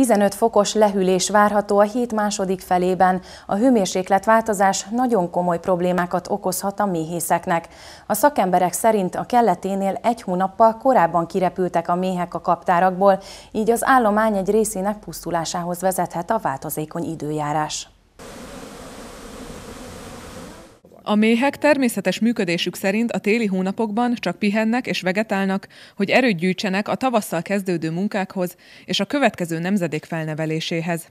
15 fokos lehűlés várható a hét második felében. A hőmérsékletváltozás nagyon komoly problémákat okozhat a méhészeknek. A szakemberek szerint a kelleténél egy hónappal korábban kirepültek a méhek a kaptárakból, így az állomány egy részének pusztulásához vezethet a változékony időjárás. A méhek természetes működésük szerint a téli hónapokban csak pihennek és vegetálnak, hogy erőt gyűjtsenek a tavasszal kezdődő munkákhoz és a következő nemzedék felneveléséhez.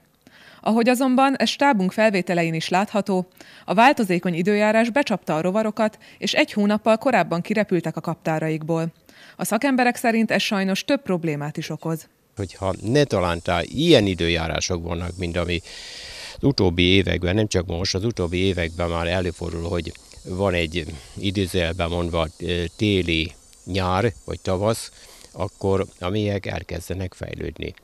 Ahogy azonban ez stábunk felvételein is látható, a változékony időjárás becsapta a rovarokat, és egy hónappal korábban kirepültek a kaptáraikból. A szakemberek szerint ez sajnos több problémát is okoz. Hogyha ne talántá ilyen időjárások vannak, mint ami az utóbbi években, nem csak most, az utóbbi években már előfordul, hogy van egy időzőjelben mondva téli nyár vagy tavasz, akkor a méhek elkezdenek fejlődni.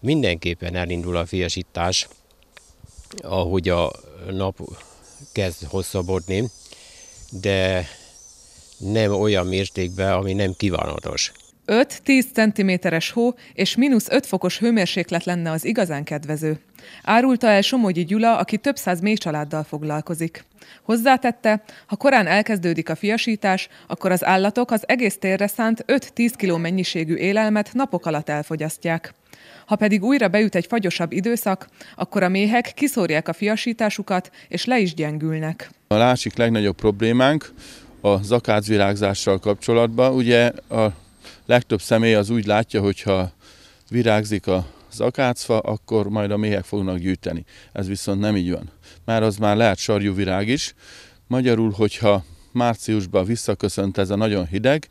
Mindenképpen elindul a fiasítás, ahogy a nap kezd hosszabbodni, de nem olyan mértékben, ami nem kívánatos. 5-10 cm-es hó és mínusz 5 fokos hőmérséklet lenne az igazán kedvező. Árulta el Somogyi Gyula, aki több száz mély családdal foglalkozik. Hozzátette, ha korán elkezdődik a fiasítás, akkor az állatok az egész térre szánt 5-10 kg mennyiségű élelmet napok alatt elfogyasztják. Ha pedig újra beüt egy fagyosabb időszak, akkor a méhek kiszórják a fiasításukat, és le is gyengülnek. A másik legnagyobb problémánk a zakácvirágzással kapcsolatban. Ugye a legtöbb személy az úgy látja, hogyha virágzik a akácfa, akkor majd a méhek fognak gyűjteni. Ez viszont nem így van. Már az már lehet sarjú virág is. Magyarul, hogyha márciusban visszaköszönt ez a nagyon hideg,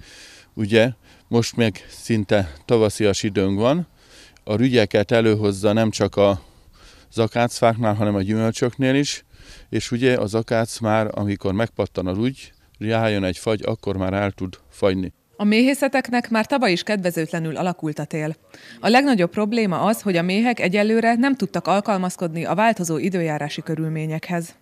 ugye most még szinte tavaszias időnk van, a rügyeket előhozza nem csak a zakácfáknál, hanem a gyümölcsöknél is, és ugye az akác már, amikor megpattan a rügy, rájön egy fagy, akkor már el tud fagyni. A méhészeteknek már tavaly is kedvezőtlenül alakult a tél. A legnagyobb probléma az, hogy a méhek egyelőre nem tudtak alkalmazkodni a változó időjárási körülményekhez.